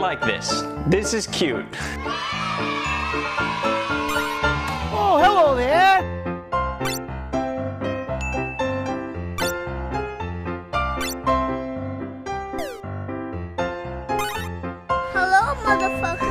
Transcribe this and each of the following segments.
like this. This is cute. Oh, hello there. Hello, motherfucker.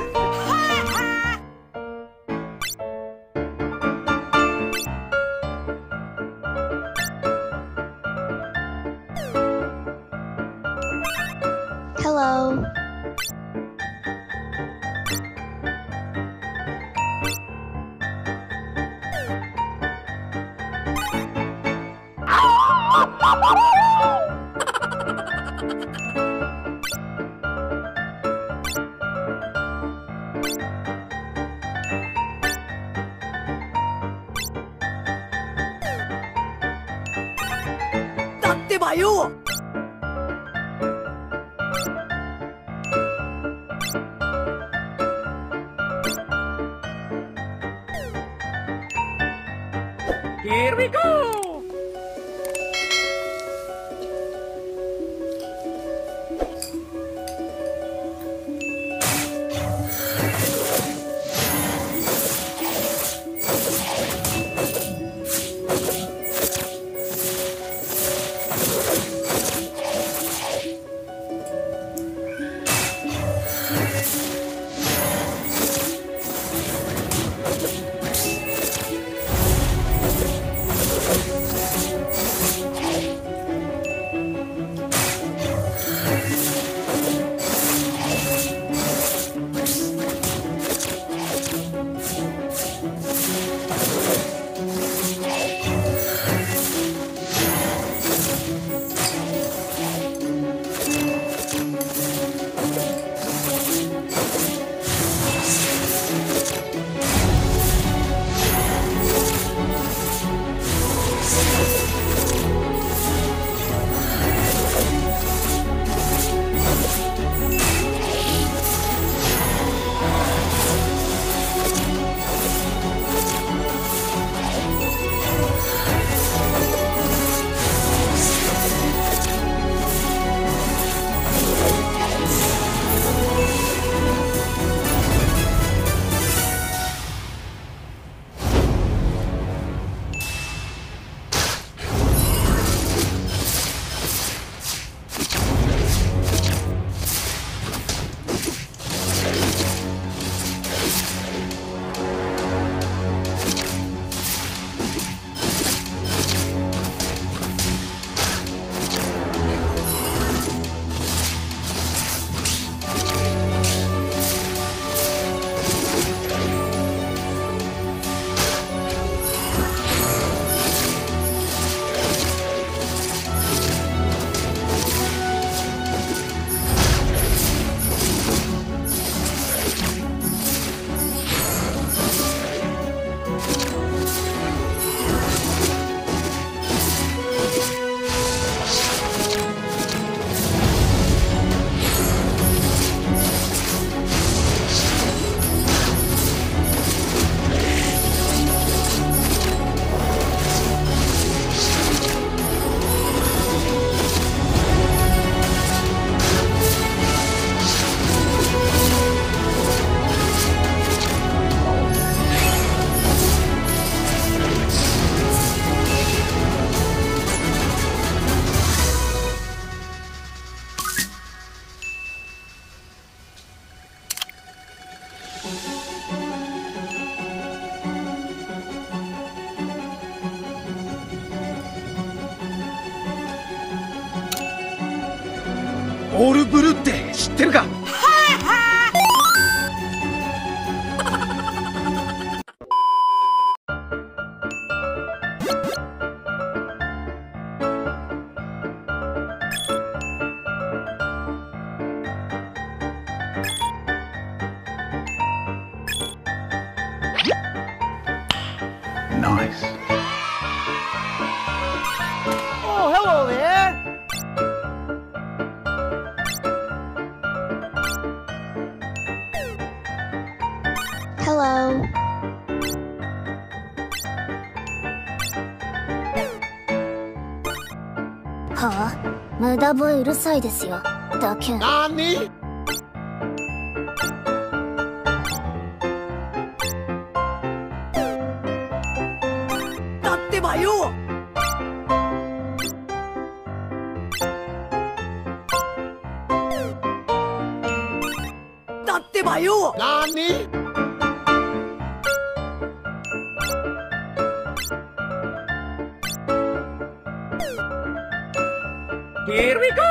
だってばよ。無駄吠うるさいですよ。だけなにだってばよ。だってばよ。なに Here we go!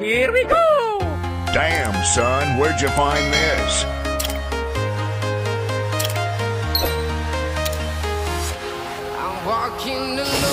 Here we go! Damn, son, where'd you find this? I'm walking alone.